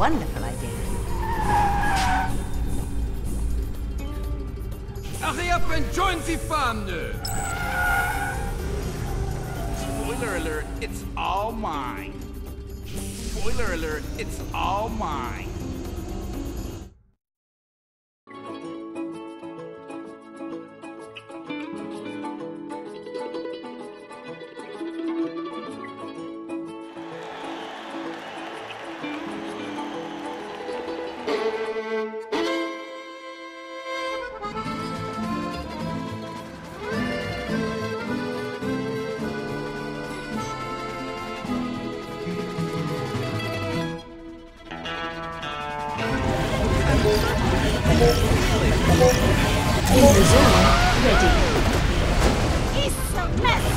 wonderful idea. Hurry up and join the fun! Spoiler alert, it's all mine. Spoiler alert, it's all mine. Ready. He's so messy.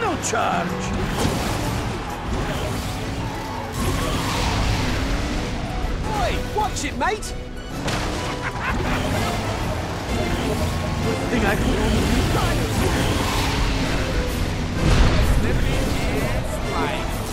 No charge! Watch it, mate! Think I can Slipping and sliding.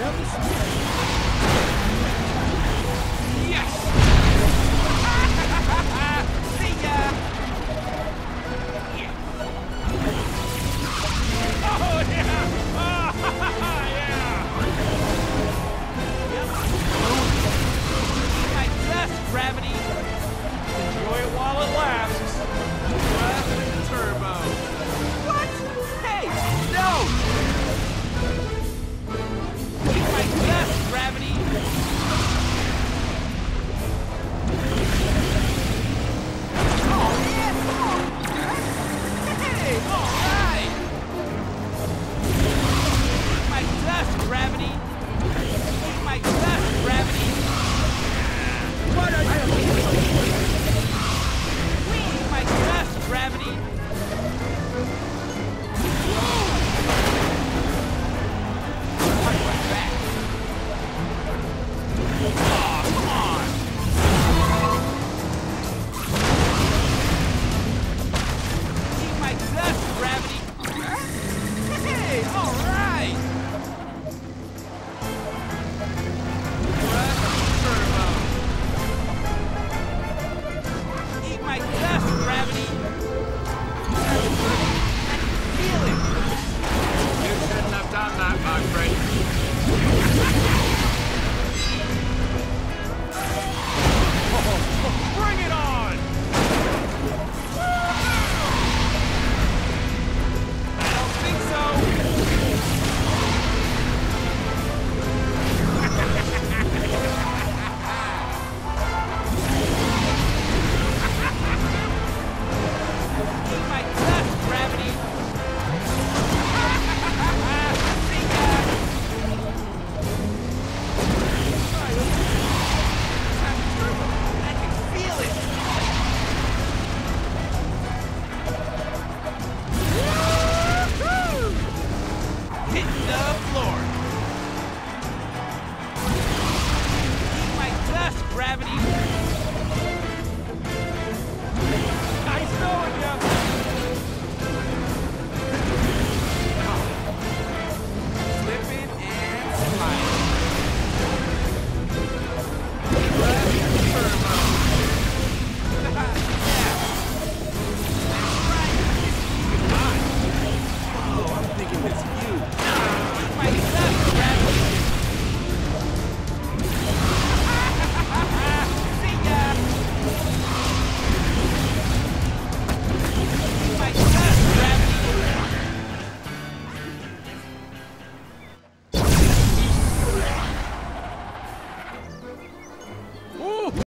Adams. hitting the floor. My best gravity